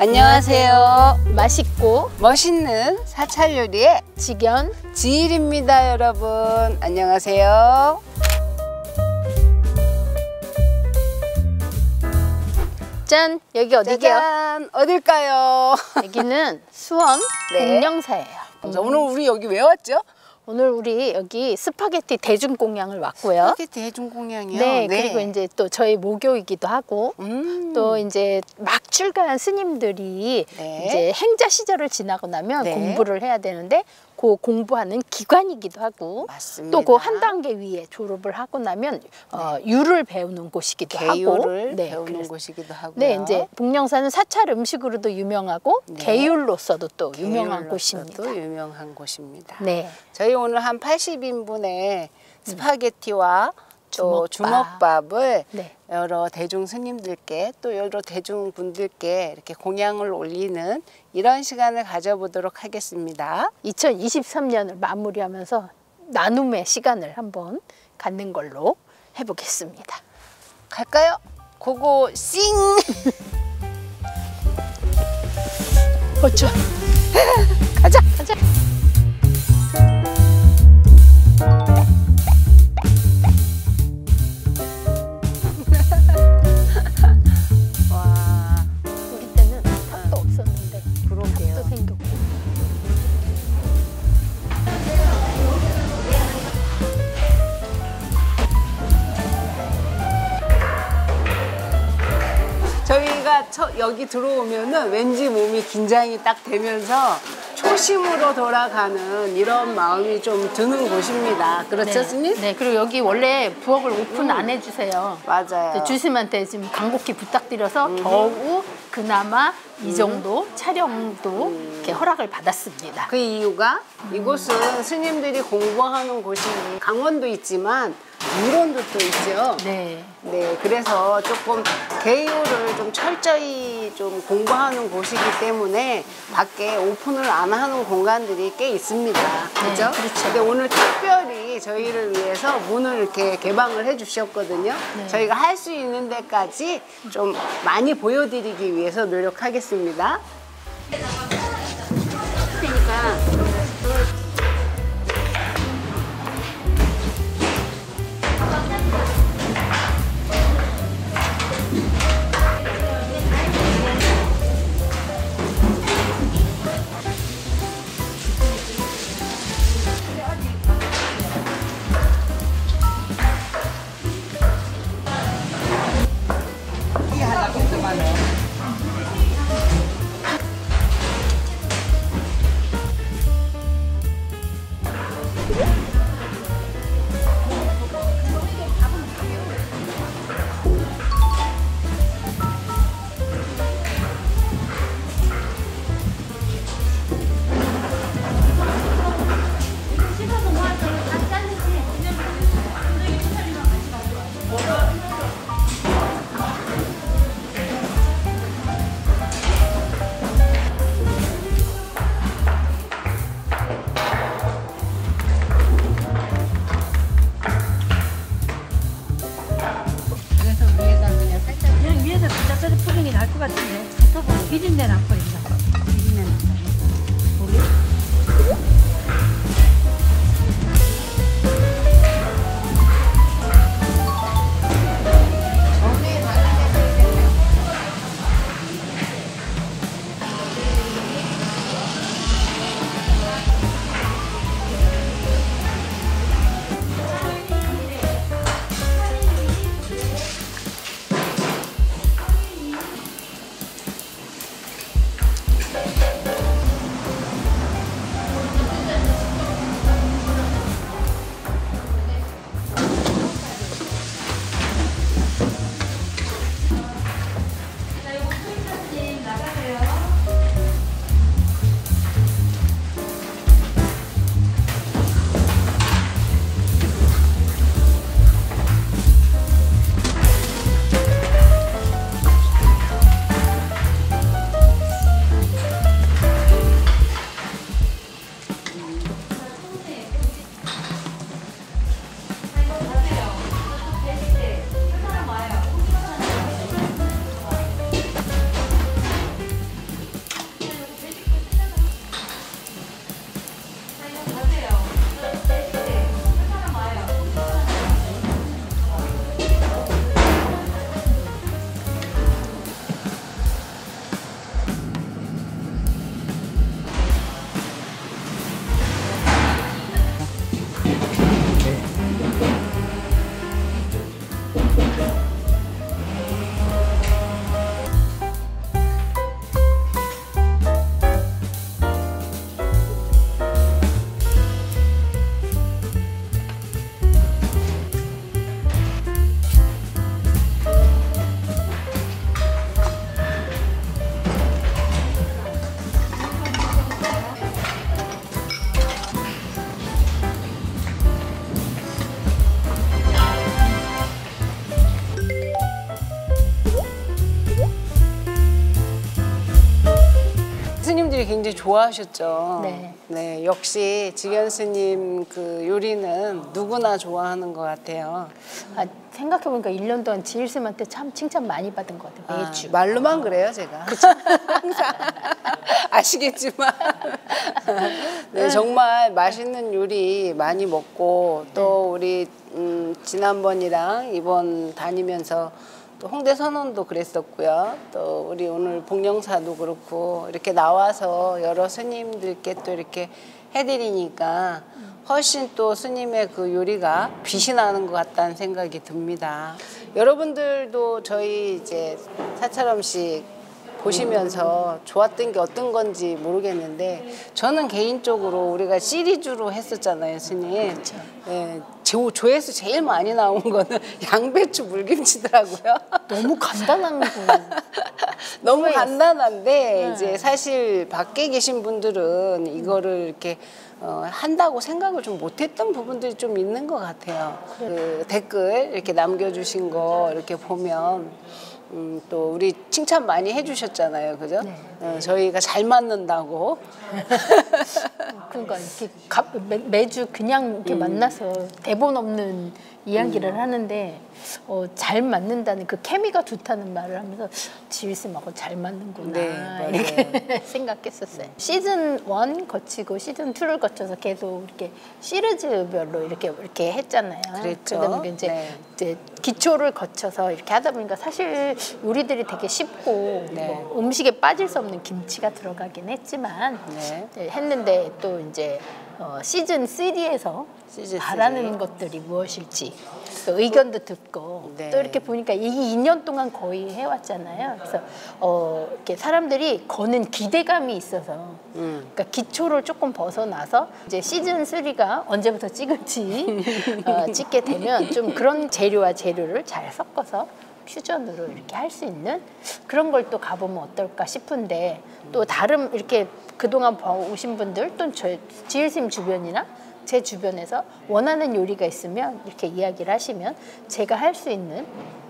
안녕하세요. 맛있고 멋있는 사찰 요리의 직연 지일입니다, 여러분. 안녕하세요. 짠 여기 어디게요? 짜잔, 어딜까요? 여기는 수원 네. 봉녕사예요. 자, 오늘 우리 여기 왜 왔죠? 오늘 우리 여기 스파게티 대중공양을 왔고요. 스파게티 대중공양이요. 네, 그리고 이제 또 저희 모교이기도 하고 음. 또 이제 막 출가한 스님들이 네. 이제 행자 시절을 지나고 나면 네. 공부를 해야 되는데 그 공부하는 기관이기도 하고. 또 그 한 단계 위에 졸업을 하고 나면 어, 유를 배우는 곳이기도 하고 네, 배우는 그래서 곳이기도 하고요. 네, 이제 북령사는 사찰 음식으로도 유명하고 네. 개율로서도 또 유명한 곳입니다. 유명한 곳입니다. 네. 저희 오늘 한 80인분의 스파게티와 또 주먹밥. 주먹밥 을 네. 여러 대중 스님들께 또 여러 대중 분들께 이렇게 공양을 올리는 이런 시간을 가져보도록 하겠습니다. 2023년을 마무리하면서 나눔의 시간을 한번 갖는 걸로 해보겠습니다. 갈까요? 고고 싱! 어쩌? 가자, 가자. 여기 들어오면은 왠지 몸이 긴장이 딱 되면서 초심으로 돌아가는 이런 마음이 좀 드는 곳입니다. 그렇죠, 스님? 네, 그리고 여기 원래 부엌을 오픈 안 해주세요. 맞아요. 네, 주스님한테 지금 간곡히 부탁드려서 겨우 그나마 이 정도 촬영도 이렇게 허락을 받았습니다. 그 이유가 이곳은 스님들이 공부하는 곳이 강원도 있지만 유론도 또 있죠. 네. 네, 그래서 조금 개요를 좀 철저히 좀 공부하는 곳이기 때문에 밖에 오픈을 안 하는 공간들이 꽤 있습니다. 그죠? 그렇죠. 근데 오늘 특별히 저희를 위해서 문을 이렇게 개방을 해 주셨거든요. 네. 저희가 할 수 있는 데까지 좀 많이 보여드리기 위해서 노력하겠습니다. 그러니까 분들이 좋아하셨죠. 네. 네, 역시 지견 스님 그 요리는 누구나 좋아하는 것 같아요. 아, 생각해보니까 1년 동안 지일 쌤한테 참 칭찬 많이 받은 것 같아요. 매주. 아, 말로만 그래요, 제가. 항상 아시겠지만. 네, 정말 맛있는 요리 많이 먹고 또 우리 음, 지난번이랑 이번 다니면서 또 홍대 선언도 그랬었고요. 또 우리 오늘 복령사도 그렇고 이렇게 나와서 여러 스님들께 또 이렇게 해드리니까 훨씬 또 스님의 그 요리가 빛이 나는 것 같다는 생각이 듭니다. 여러분들도 저희 이제 사찰음식 보시면서 좋았던 게 어떤 건지 모르겠는데 저는 개인적으로 우리가 시리즈로 했었잖아요, 스님. 예, 조, 조회수 제일 많이 나온 거는 양배추 물김치더라고요. 너무 간단한 거. 너무. 간단한데 이제 사실 밖에 계신 분들은 이거를 이렇게 어, 한다고 생각을 좀 못했던 부분들이 좀 있는 것 같아요. 그 댓글 이렇게 남겨주신 거 이렇게 보면 음, 또 우리 칭찬 많이 해주셨잖아요, 그죠? 어, 저희가 잘 맞는다고. 그러니까 이렇게 가- 매, 매주 그냥 이렇게 음. 만나서 대본 없는 이야기를 하는데 어, 잘 맞는다는 그 케미가 좋다는 말을 하면서 지일쌤하고 잘 맞는구나 네. 이렇게 생각했었어요. 시즌 1 거치고 시즌 2를 거쳐서 계속 이렇게 시리즈별로 이렇게 이렇게 했잖아요. 그랬죠. 그러다 보니까 이제, 네. 이제 기초를 거쳐서 이렇게 하다 보니까 사실 요리들이 되게 쉽고 네. 뭐 음식에 빠질 수 없는 김치가 들어가긴 했지만 네. 네, 했는데 또 이제 어, 시즌 3에서 시즌 바라는. 것들이 무엇일지 또 의견도 듣고 네. 또 이렇게 보니까 이 2년 동안 거의 해왔잖아요. 그래서 어, 이렇게 사람들이 거는 기대감이 있어서 음. 그러니까 기초를 조금 벗어나서 이제 시즌 3가 언제부터 찍을지 어, 찍게 되면 좀 그런 재료와 재료를 잘 섞어서 퓨전으로 이렇게 할 수 있는 그런 걸 또 가보면 어떨까 싶은데 또 다른 이렇게 그동안 봐오신 분들 또저 지일쌤 주변이나 제 주변에서 원하는 요리가 있으면 이렇게 이야기를 하시면 제가 할 수 있는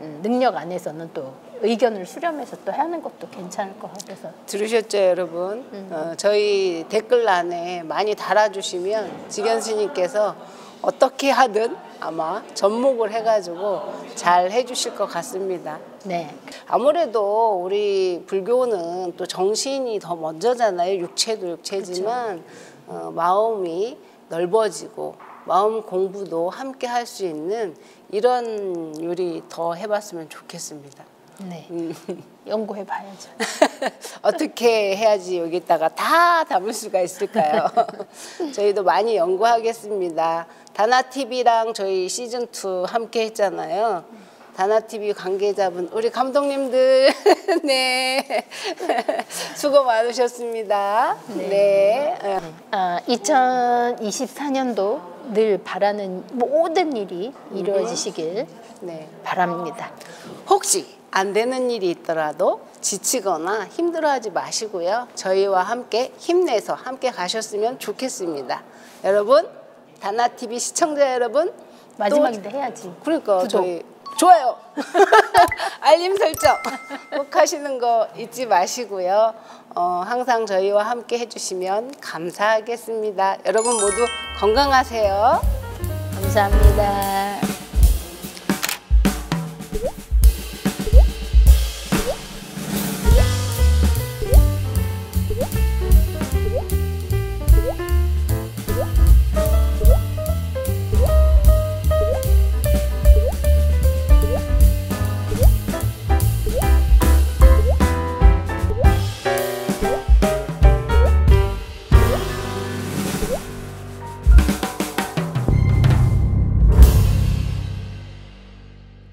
음, 능력 안에서는 또 의견을 수렴해서 또 하는 것도 괜찮을 것 같아서 들으셨죠, 여러분? 어, 저희 댓글란에 많이 달아주시면 지견 스님께서 어떻게 하든 아마 접목을 해가지고 잘 해주실 것 같습니다. 네 아무래도 우리 불교는 또 정신이 더 먼저잖아요. 육체도 육체지만 어, 마음이 넓어지고 마음 공부도 함께 할 수 있는 이런 요리 더 해봤으면 좋겠습니다. 네. 연구해 봐야죠. 어떻게 해야지 여기다가 다 담을 수가 있을까요? 저희도 많이 연구하겠습니다. 다나TV랑 저희 시즌2 함께 했잖아요. 다나TV 관계자분, 우리 감독님들, 네. 수고 많으셨습니다. 네. 어, 아, 2024년도 늘 바라는 모든 일이 이루어지시길 네. 바랍니다. 혹시 안 되는 일이 있더라도 지치거나 힘들어하지 마시고요. 저희와 함께 힘내서 함께 가셨으면 좋겠습니다. 여러분, 다나TV 시청자 여러분, 또 마지막인데 해야지. 그러니까 구독. 저희 좋아요. 알림 설정 꼭 하시는 거 잊지 마시고요. 어, 항상 저희와 함께 해주시면 감사하겠습니다. 여러분 모두 건강하세요. 감사합니다.